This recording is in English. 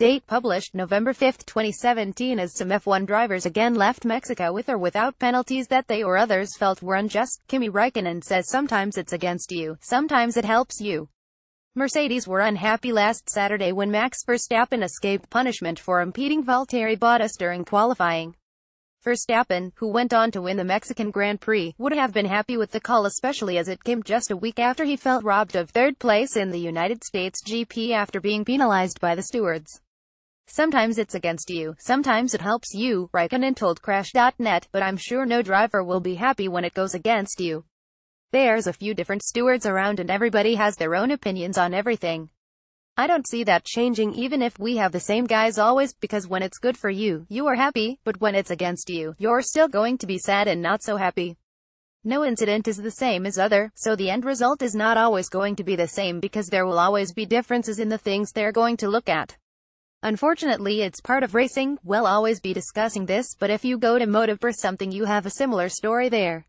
Date published November 5, 2017 as some F1 drivers again left Mexico with or without penalties that they or others felt were unjust. Kimi Raikkonen says sometimes it's against you, sometimes it helps you. Mercedes were unhappy last Saturday when Max Verstappen escaped punishment for impeding Valtteri Bottas during qualifying. Verstappen, who went on to win the Mexican Grand Prix, would have been happy with the call especially as it came just a week after he felt robbed of third place in the United States GP after being penalized by the stewards. Sometimes it's against you, sometimes it helps you, Raikkonen told Crash.net, but I'm sure no driver will be happy when it goes against you. There's a few different stewards around and everybody has their own opinions on everything. I don't see that changing even if we have the same guys always, because when it's good for you, you are happy, but when it's against you, you're still going to be sad and not so happy. No incident is the same as other, so the end result is not always going to be the same because there will always be differences in the things they're going to look at. Unfortunately it's part of racing, we'll always be discussing this, but if you go to Motive for something you have a similar story there.